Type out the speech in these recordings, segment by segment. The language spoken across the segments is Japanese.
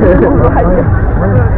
这个动作还行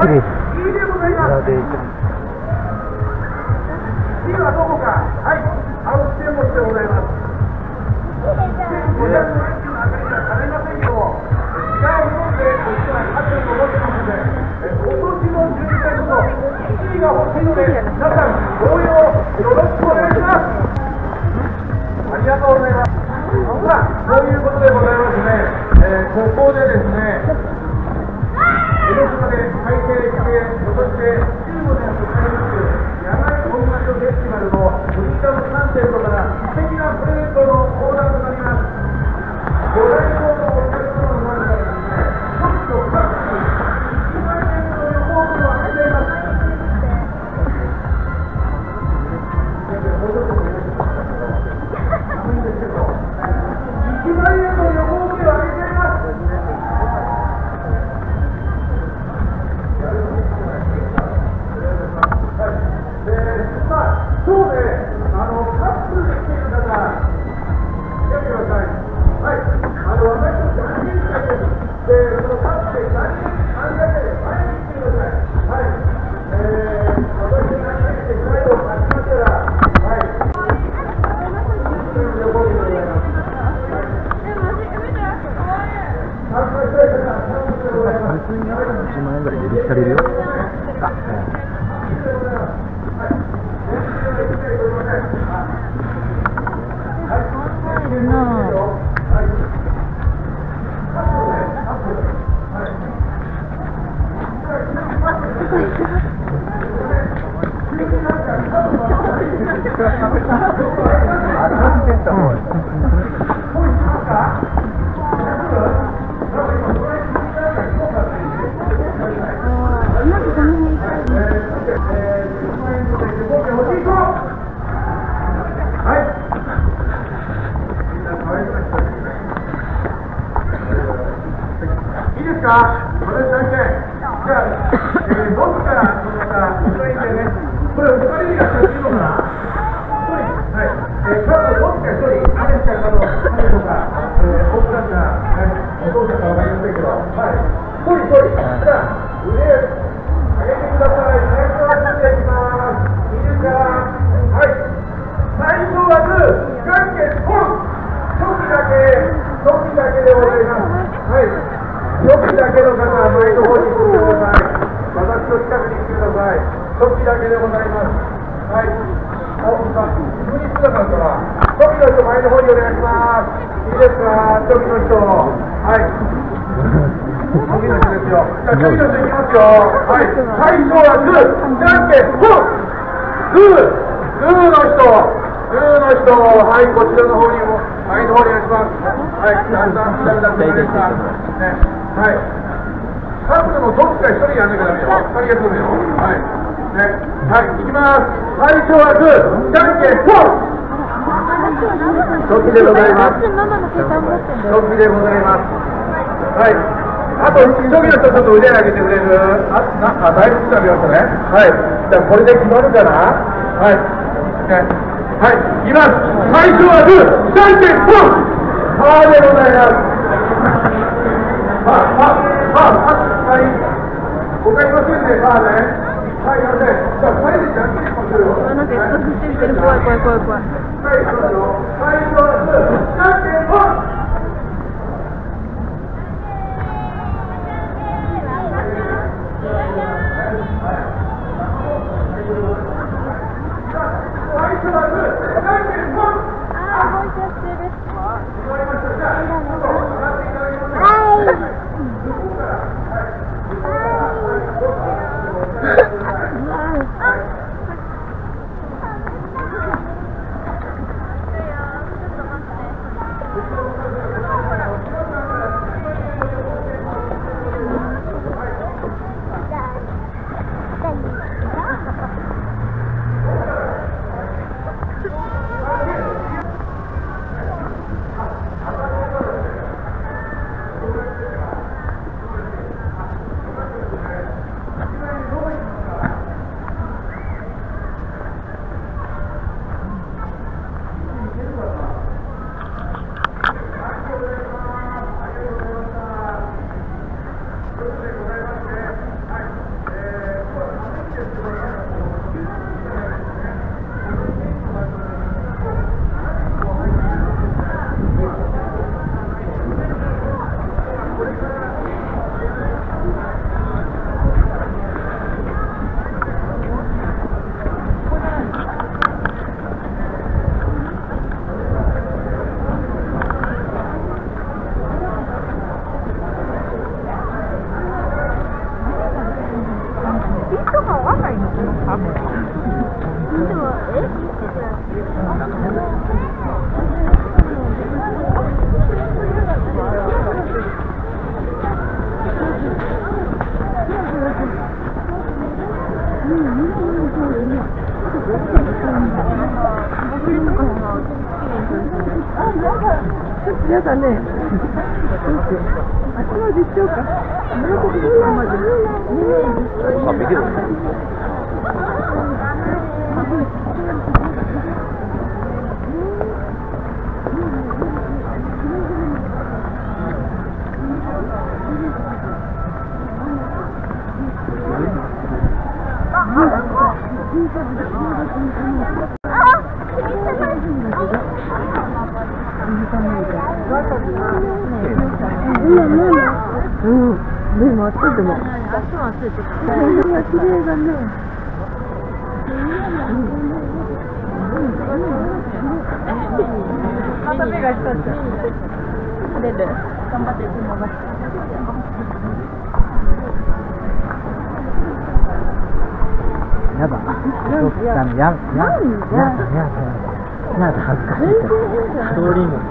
Graduation. ですか？だけ。じゃあ、えー、僕から、このさ、一人でね、これ、お二人が先のかなはい。えー、れ日僕が一人、アレスちゃんかの、とか、えー、奥さんが、はい、お父さんかわかりませんけど、はい。一人一人。じゃあ、い。きますよ。はい。最初はグー。じゃんけん、グー。グーの人。グーの人。はい、こちらの方にも。はい、お願い。します。はい、だんだん、だんだん、だんだん、はい。ん。はい。はい、んん、でござい。ます。でござい。ます。はい。あと、急ぎの人、ちょっと腕上げてくれる？あ、な、あ、だいぶ来たよ、それ。はい。じゃあ、これで決まるかな？はい。ね。はい。いきます。最初はグー、じゃんけん、ポンパーでございます。あ、あ、あ、あ、はい。わかりませんね、パーね。はい、やって。じゃあ、二人でじゃんけんぽんするよ。あなんか約束してみてる怖い怖い怖い怖い。はい、どうぞ。やだね。あっちまで行っちゃおうか。あ、見てるうん。でも暑いでも。夏は暑いけど。綺麗だね。また目が一つ。晴れる。頑張って雲が。やだ。や、や、や、や、やや、や、やだ、やだ、やだ。やだ、恥ずかしいから。ストーリーも。看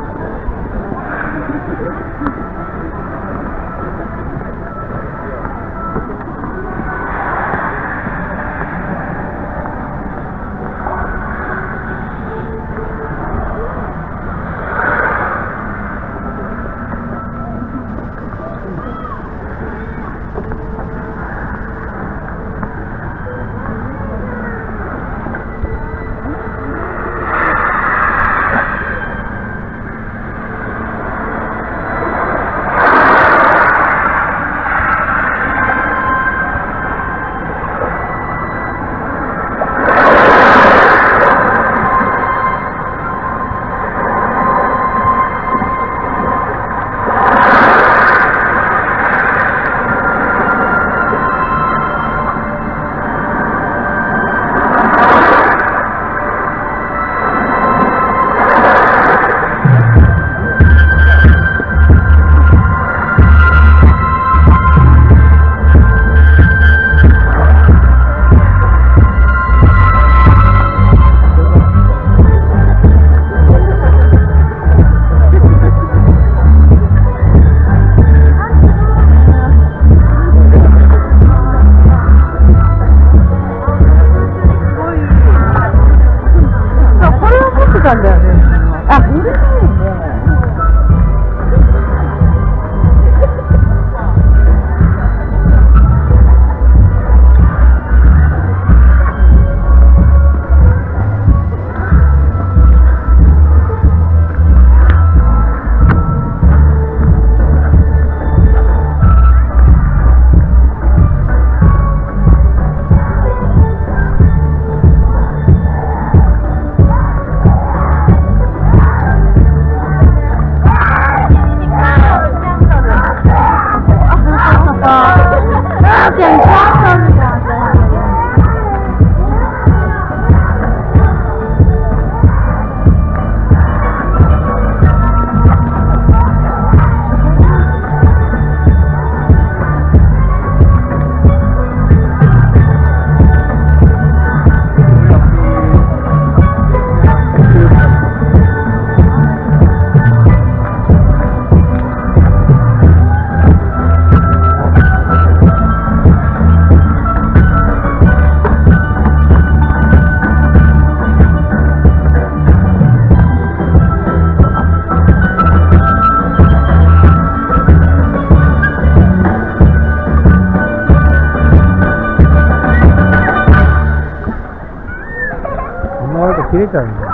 Directamente.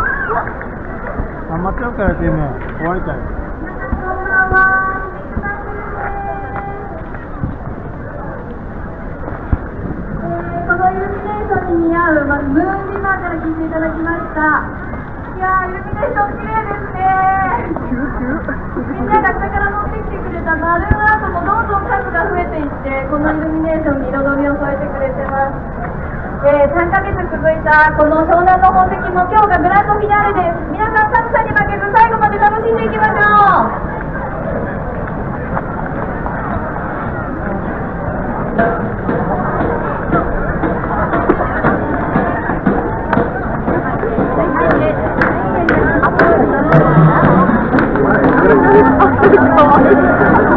えー、3ヶ月続いたこの湘南の宝石も今日がグランドフィナーレです皆さん寒さに負けず最後まで楽しんでいきましょうかわい。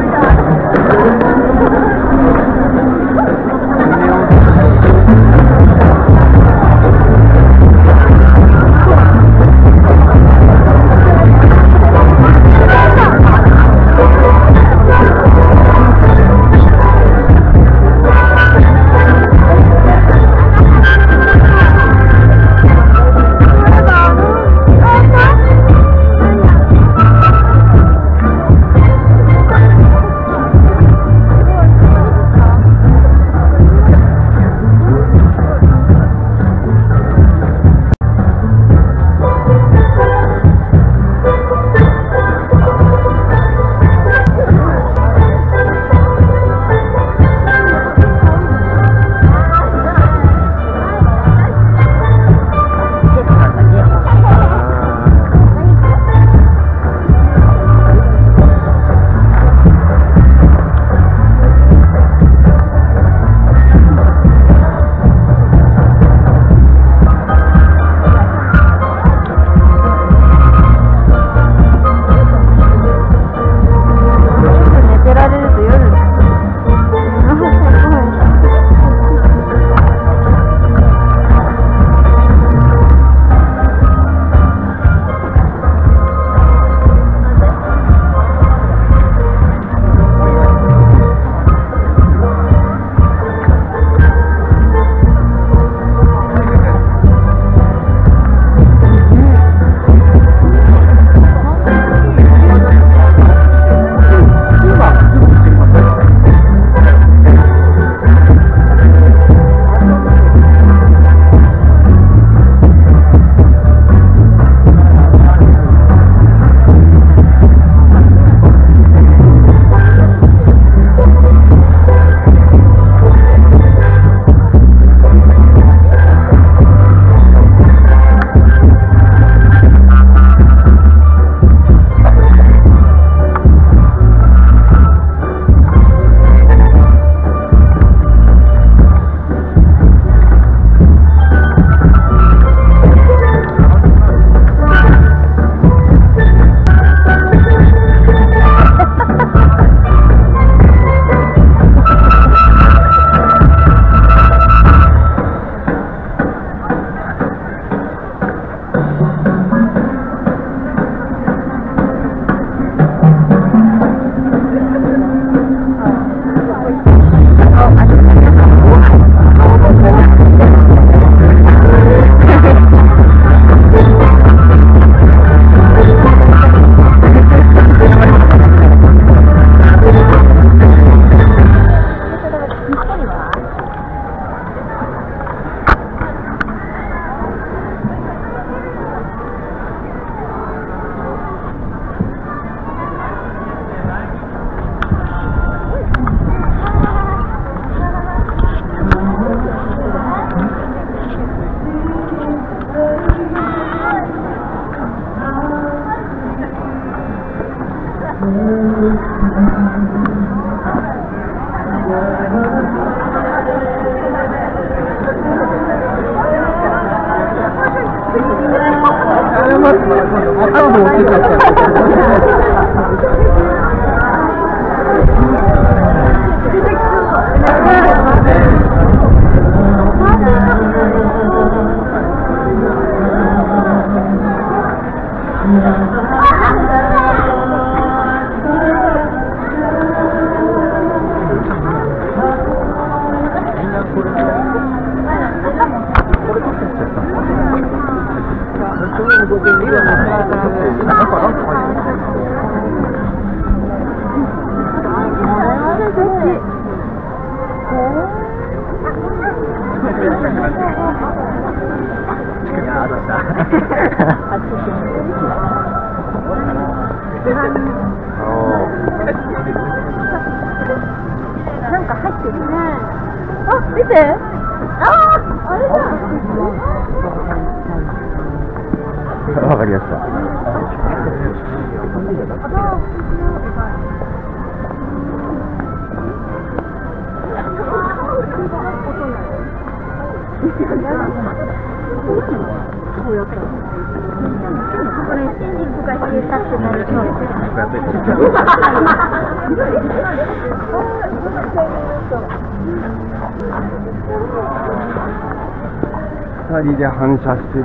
光で反射してる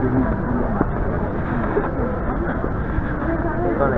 れ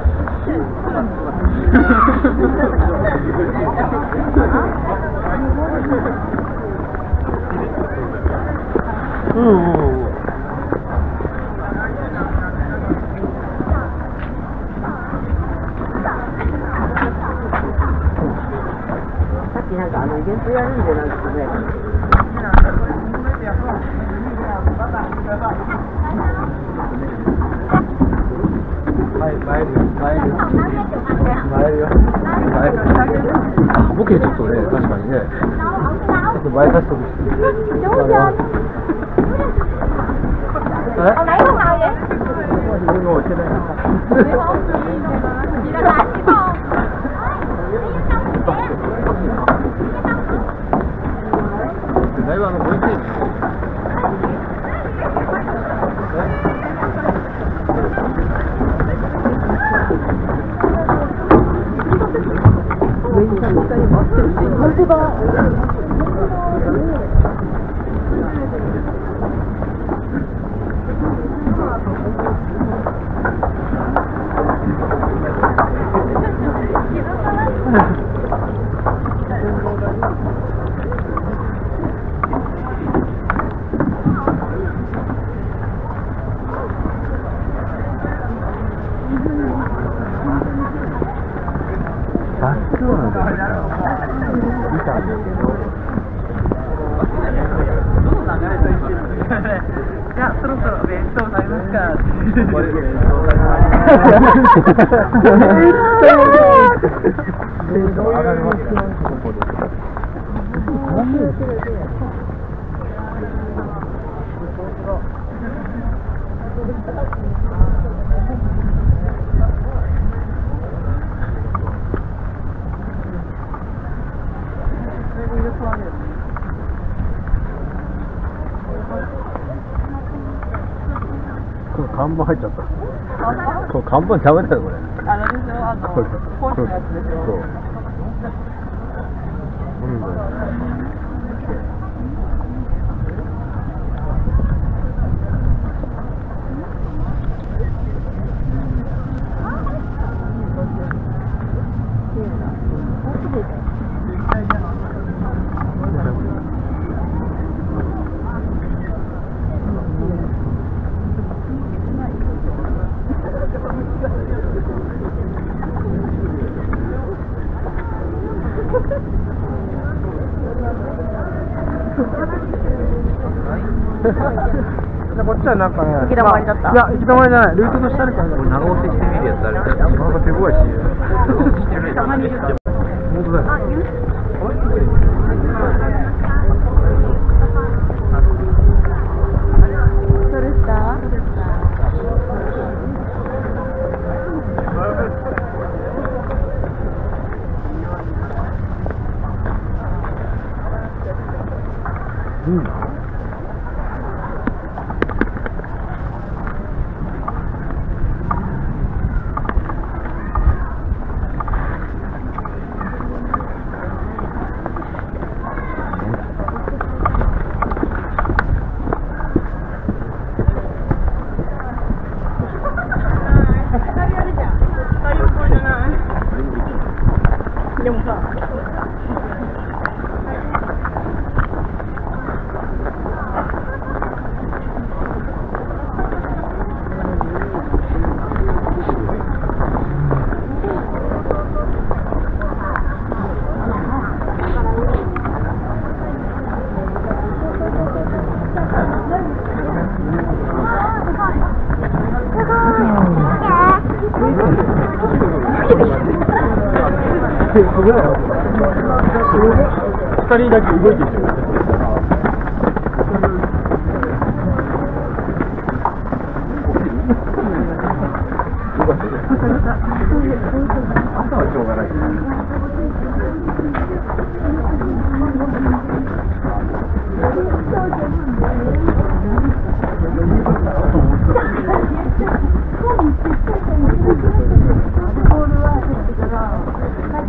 응. 그냥 나는 이게 써야 되는 데나 그래. 上がるわけない。これ看板ダメだよ、これ。あれであのこれホースのやつでそう。うんなんかね、行き止まりだった？いや、行き止まりじゃない、ルートの下にかこれ長押ししてみるやつあるなかなか手強いし。長押ししてみるやつ。本当だよ。どれしたうん。二人だけ動いてるよ。朝はしょうがない。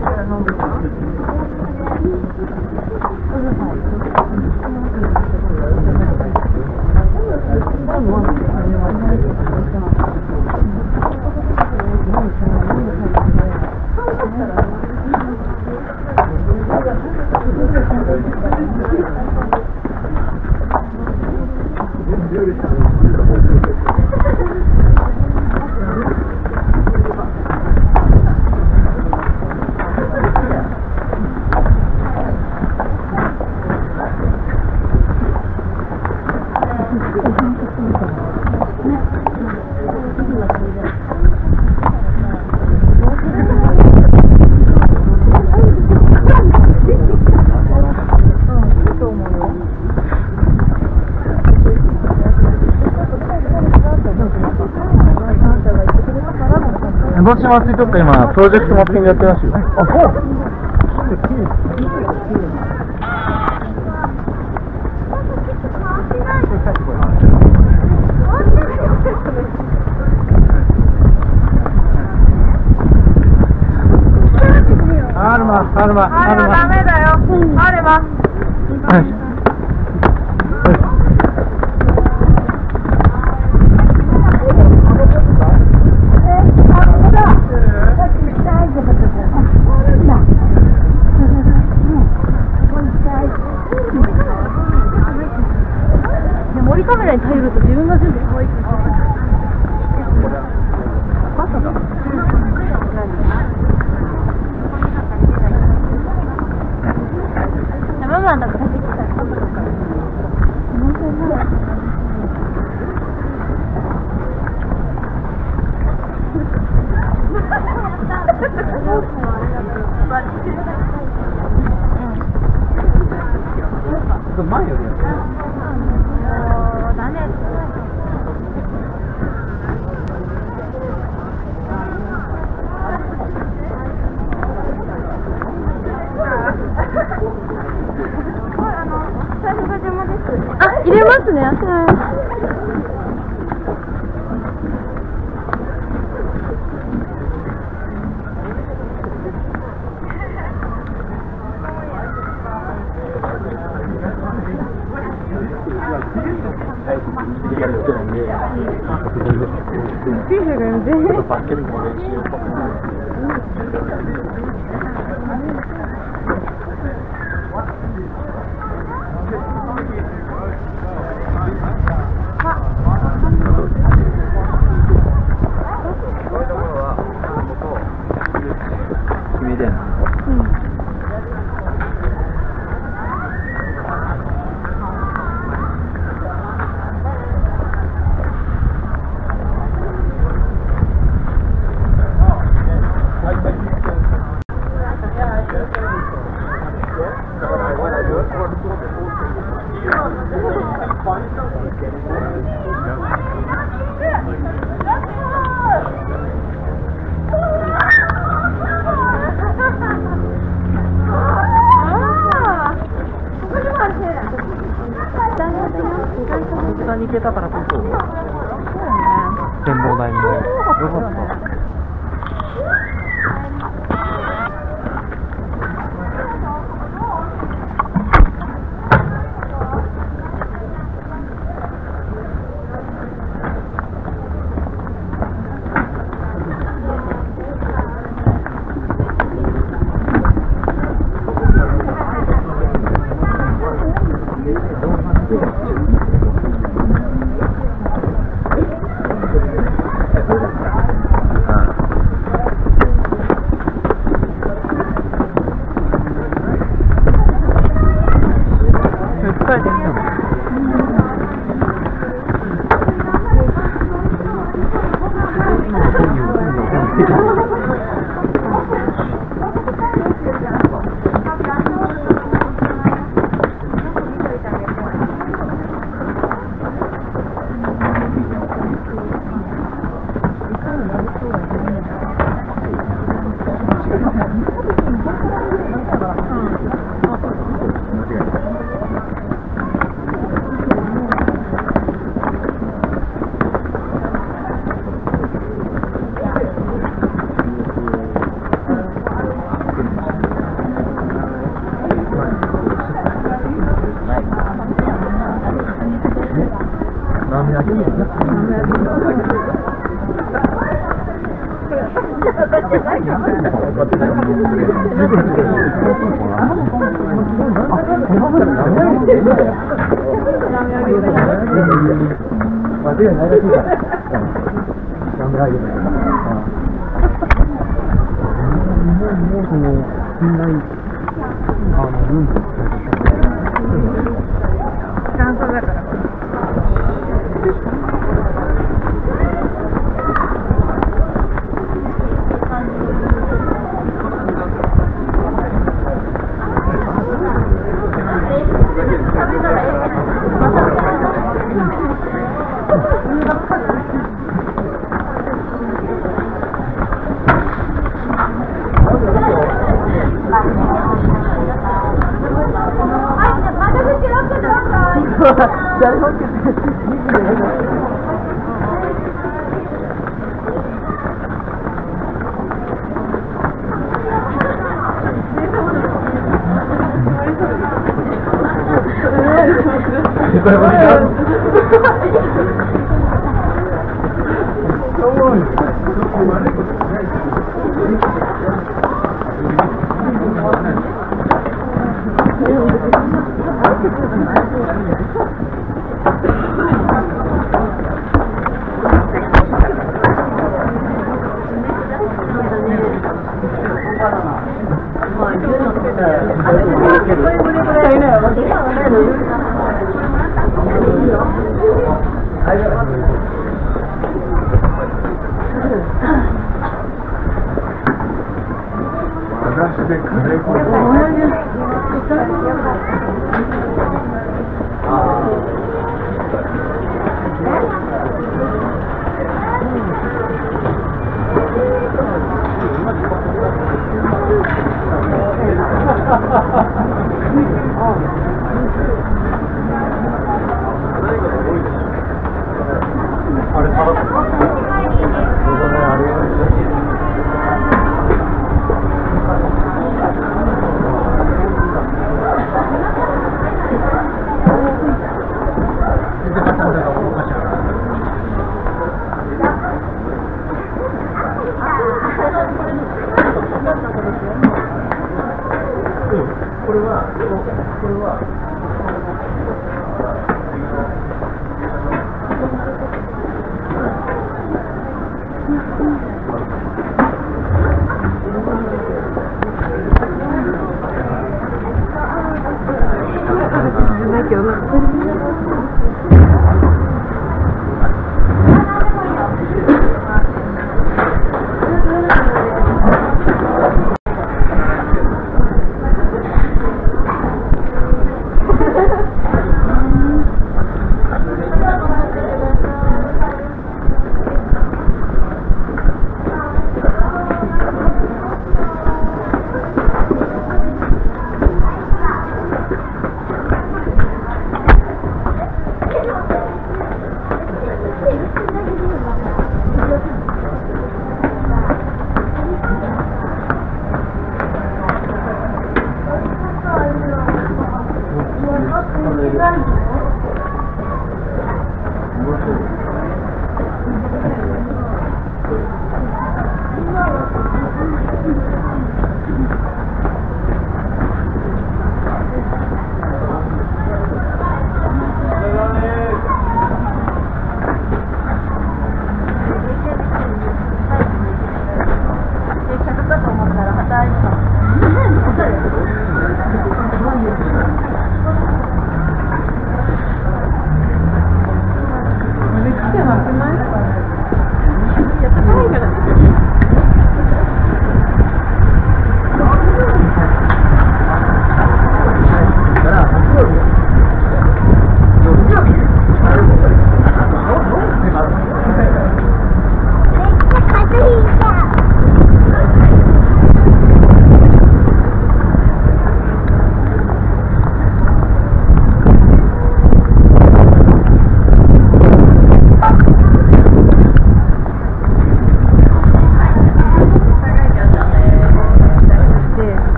江ノ島水族館今、プロジェクトマッピングやってるらしいよ。あ、そうアルマ、アルマ、アルマ。ダメだよ。あれば。あ、入れますね。はい。さすがあれ、